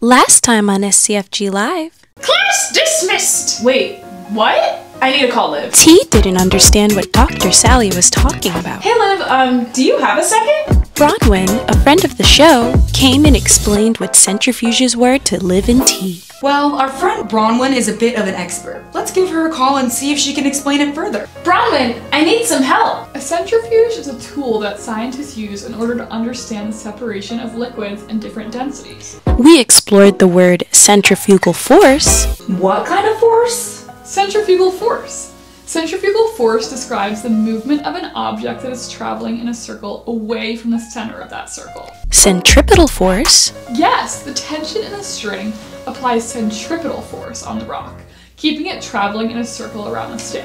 Last time on SCFG Live, Class dismissed! Wait, what? I need to call Liv. T didn't understand what Dr. Sally was talking about. Hey Liv, um, do you have a second? Bronwyn, a friend of the show, came and explained what centrifuges were to Liv and T. Well, our friend Bronwyn is a bit of an expert. Let's give her a call and see if she can explain it further. Bronwyn, I need some help. A centrifuge is a tool that scientists use in order to understand the separation of liquids in different densities. We explored the word centrifugal force, What kind of force? Centrifugal force. Centrifugal force describes the movement of an object that is traveling in a circle away from the center of that circle. centripetal force, Yes, the tension in a string applies centripetal force on the rock, keeping it traveling in a circle around the stick.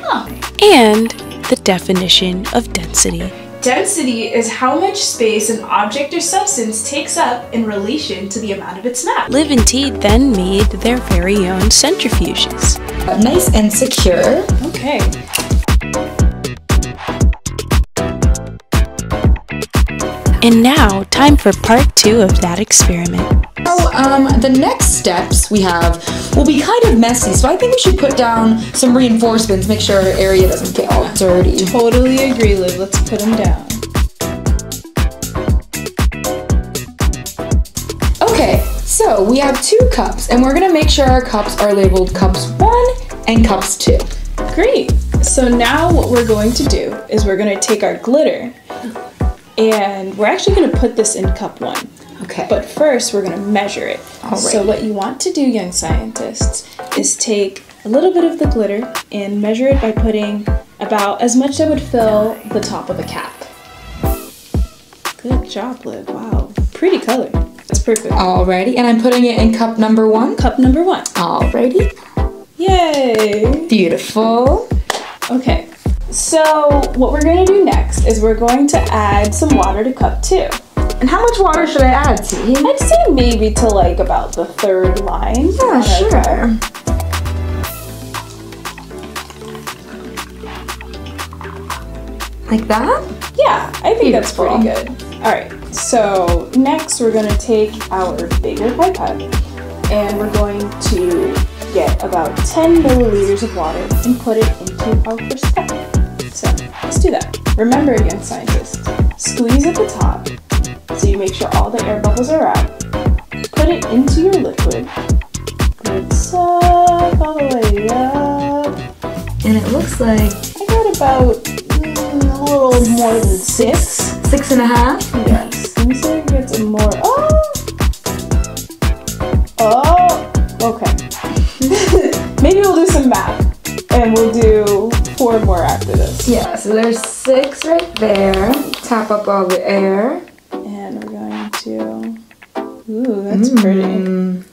and the definition of density. Density is how much space an object or substance takes up in relation to the amount of its mass. Liv and T then made their very own centrifuges. nice and secure. Okay. And now, time for part two of that experiment. So, um, the next steps we have will be kind of messy, so I think we should put down some reinforcements, make sure our area doesn't get all dirty. Totally agree, Liv. Let's put them down. Okay, so we have two cups, and we're gonna make sure our cups are labeled cups one and cups two. Great. So now what we're going to do is we're going to take our glitter and we're actually going to put this in cup one. Okay. But first we're going to measure it. All right. So what you want to do, young scientists, is take a little bit of the glitter and measure it by putting about as much that would fill the top of a cap. Good job, Liv. Wow. Pretty color. That's perfect. Alrighty, and I'm putting it in cup number one. Cup number one. Alrighty. Yay! Beautiful. Okay, so what we're going to do next is we're going to add some water to cup two. And how much water should I add, T? I'd say maybe to like about the third line. Yeah, sure. Like that? Yeah, I think that's pretty good. All right, so next we're going to take our bigger pipette and we're going to get about 10 milliliters of water and put it into our first cup. So let's do that. Remember, again, scientists, squeeze at the top so you make sure all the air bubbles are out. Put it into your liquid. Good stuff all the way up. And it looks like I got about mm, a little more than six. six and a half. Yes. Let me see if it gets a more. Oh! Oh! Okay. Maybe we'll do some math. And we'll do four more after this. Yeah, so there's six right there. Tap up all the air. Ooh, that's pretty. Mm,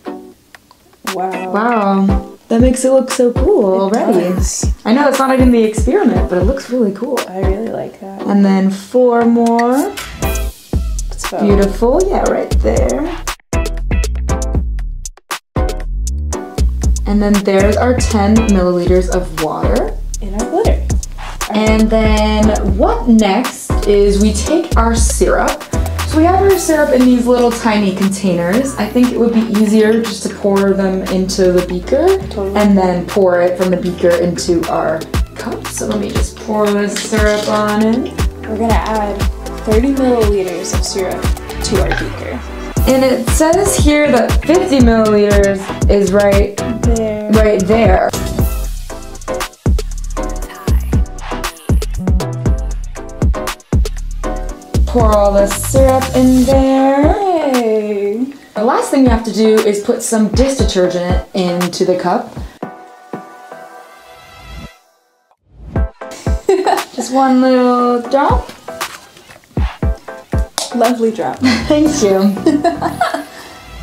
Wow. wow. That makes it look so cool already. does. I know it's not even the experiment, but it looks really cool. I really like that. And then four more. So, Beautiful. Yeah, right there. And then there's our 10 milliliters of water. In our glitter. And then what next is we take our syrup. So we have our syrup in these little tiny containers. I think it would be easier just to pour them into the beaker Totally. and then pour it from the beaker into our cup. So let me just pour this syrup on in. We're gonna add 30 milliliters of syrup to our beaker. And it says here that 50 milliliters is right There. right there. Pour all the syrup in there. Hey. The last thing you have to do is put some dish detergent into the cup. Just one little drop. Lovely drop. Thank you.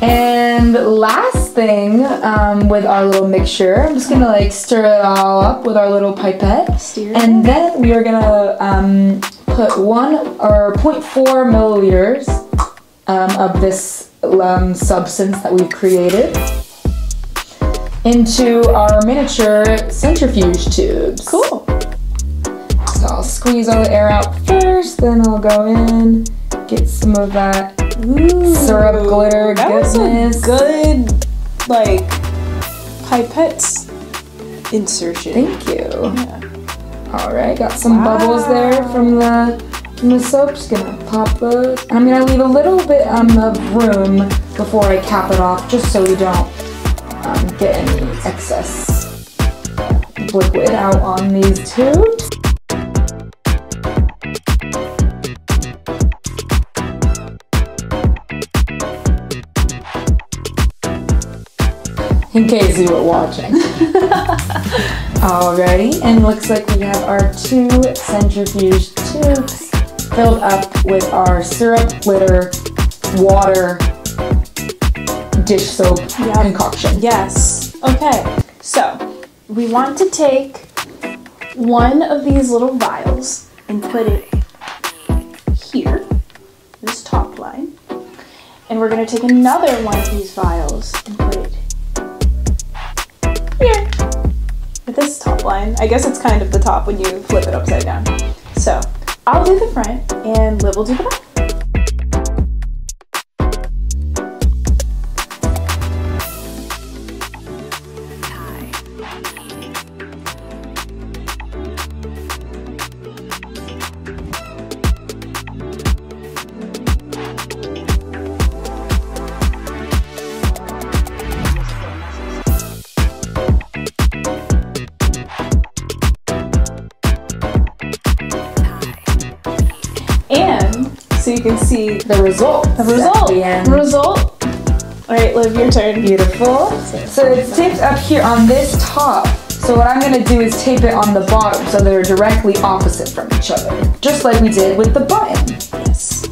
and last thing um, with our little mixture, I'm just gonna like stir it all up with our little pipette. Stir it and then we are gonna um, put one or 0.4 milliliters um, of this um, substance that we've created into our miniature centrifuge tubes. Cool. So I'll squeeze all the air out first, then I'll go in, get some of that Ooh, Syrup glitter that goodness. good, like, pipettes insertion. Thank you. Yeah. All right, got some bubbles there from the from the soap. Just gonna pop those. And I'm gonna leave a little bit um, of room before I cap it off, just so we don't um, get any excess liquid out on these tubes. In case you were watching. Alrighty, and looks like we have our two centrifuge tubes filled up with our syrup, glitter, water, dish soap Yep. concoction. Yes. Okay. So we want to take one of these little vials and put it here, this top line. And we're going to take another one of these vials this top line. I guess it's kind of the top when you flip it upside down. So I'll do the front and Liv will do the back. Can see The result. the result. The. Result. All right, Liv, your turn. Beautiful. So it's taped up here on this top. So what I'm gonna do is tape it on the bottom so they're directly opposite from each other. Just like we did with the button. Yes.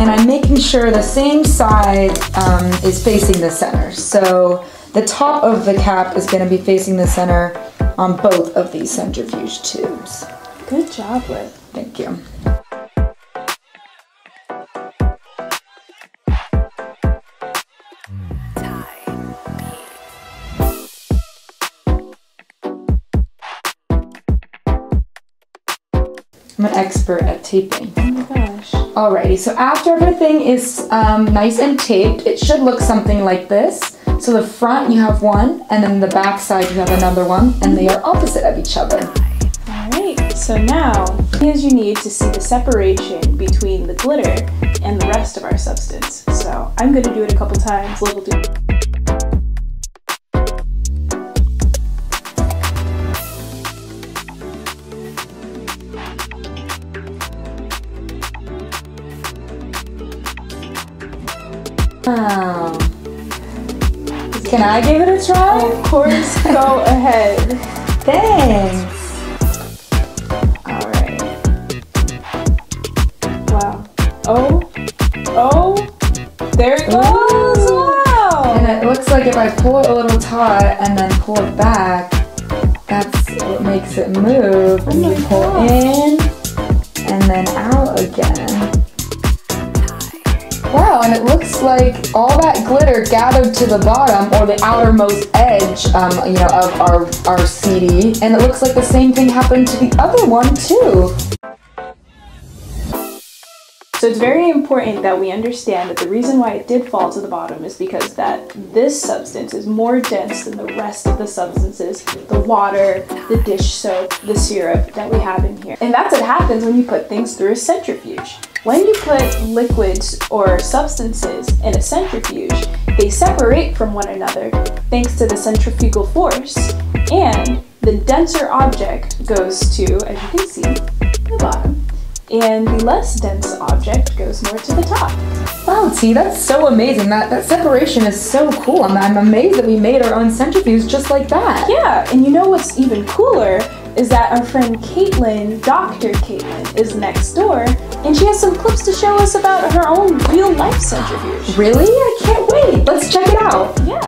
And I'm making sure the same side um, is facing the center. So the top of the cap is gonna be facing the center on both of these centrifuge tubes. Good job, Liv. Thank you. I'm an expert at taping. Oh my gosh. Alrighty, so after everything is um, nice and taped, it should look something like this. So the front you have one, and then the back side you have another one, and they are opposite of each other. All right. So now, here's you need to see the separation between the glitter and the rest of our substance. So I'm going to do it a couple times. Will do. Oh. Can I give it a try? Of course, go ahead. To the bottom or the outermost edge, um, you know, of our, our CD, and it looks like the same thing happened to the other one too. So it's very important that we understand that the reason why it did fall to the bottom is because that this substance is more dense than the rest of the substances, the water, the dish soap, the syrup that we have in here. And that's what happens when you put things through a centrifuge. When you put liquids or substances in a centrifuge, they separate from one another thanks to the centrifugal force, and the denser object goes to, as you can see, the bottom and the less dense object goes more to the top. Wow, T, that's so amazing. That that separation is so cool. I'm, I'm amazed that we made our own centrifuge just like that. Yeah, and you know what's even cooler is that our friend Kaitlyn, Dr. Kaitlyn, is next door, and she has some clips to show us about her own real life centrifuge. Really? I can't wait. Let's check it out. Yeah.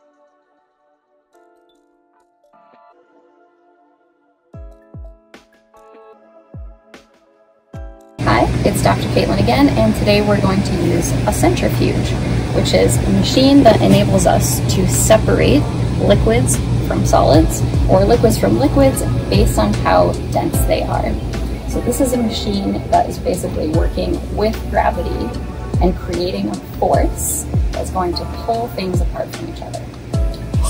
Hi, it's Dr. Kaitlyn again, and today we're going to use a centrifuge, which is a machine that enables us to separate liquids from solids or liquids from liquids based on how dense they are. So this is a machine that is basically working with gravity and creating a force that's going to pull things apart from each other.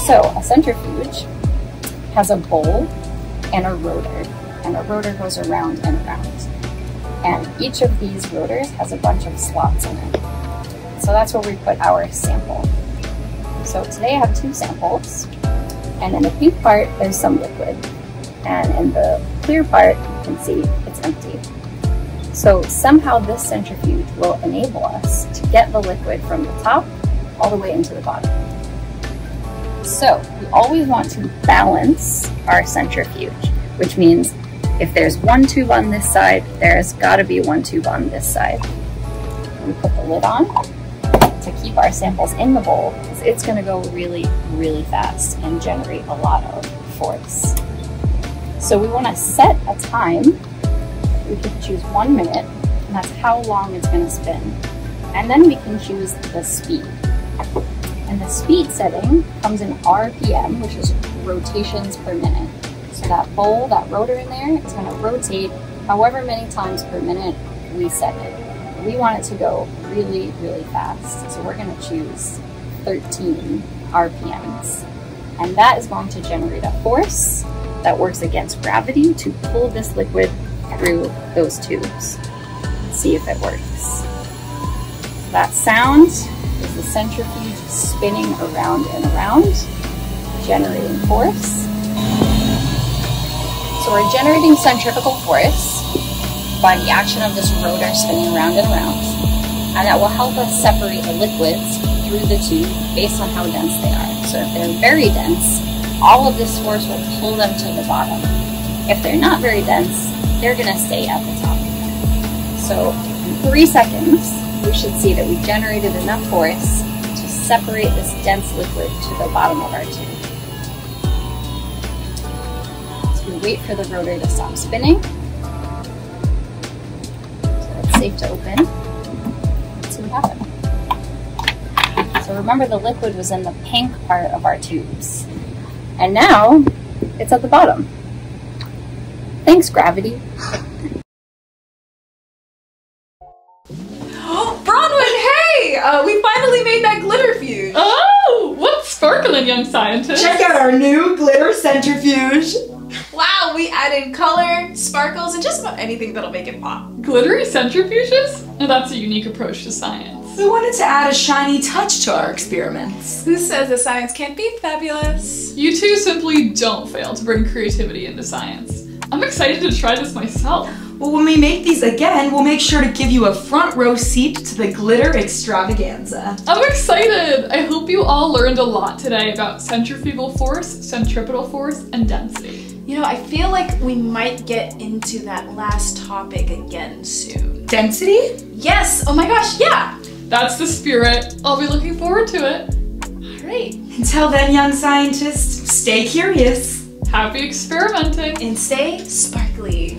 So a centrifuge has a bowl and a rotor, and a rotor goes around and around. And each of these rotors has a bunch of slots in it. So that's where we put our sample. So today I have two samples, and in the pink part, there's some liquid. And in the clear part, you can see it's empty. So somehow this centrifuge will enable us to get the liquid from the top all the way into the bottom. So we always want to balance our centrifuge, which means if there's one tube on this side, there's gotta be one tube on this side. We put the lid on to keep our samples in the bowl it's gonna go really, really fast and generate a lot of force. So we wanna set a time. We can choose one minute, and that's how long it's gonna spin. And then we can choose the speed. And the speed setting comes in RPM, which is rotations per minute. So that bowl, that rotor in there, is gonna rotate however many times per minute we set it. We want it to go really, really fast. So we're gonna choose 13 RPMs. And that is going to generate a force that works against gravity to pull this liquid through those tubes. Let's see if it works. That sound is the centrifuge spinning around and around, generating force. So we're generating centrifugal force by the action of this rotor spinning around and around, and that will help us separate the liquids through the tube based on how dense they are. So if they're very dense, all of this force will pull them to the bottom. If they're not very dense, they're gonna stay at the top. So in three seconds, we should see that we've generated enough force to separate this dense liquid to the bottom of our tube. So we wait for the rotor to stop spinning. So safe to open. Let's see what happens. So remember the liquid was in the pink part of our tubes. And now it's at the bottom. Thanks, gravity. Bronwyn, hey! Uh, we finally made that glitter fuse. Oh, what's sparkling, young scientist? Check out our new glitter centrifuge. Wow, in color, sparkles, and just about anything that'll make it pop. Glittery centrifuges? Now that's a unique approach to science. We wanted to add a shiny touch to our experiments. Who says that science can't be fabulous? You two simply don't fail to bring creativity into science. I'm excited to try this myself. Well, when we make these again, we'll make sure to give you a front row seat to the glitter extravaganza. I'm excited! I hope you all learned a lot today about centrifugal force, centripetal force, and density. You know, I feel like we might get into that last topic again soon. Density? Yes! Oh my gosh, yeah! That's the spirit. I'll be looking forward to it. Alright. Until then, young scientists, stay curious. Happy experimenting! And stay sparkly.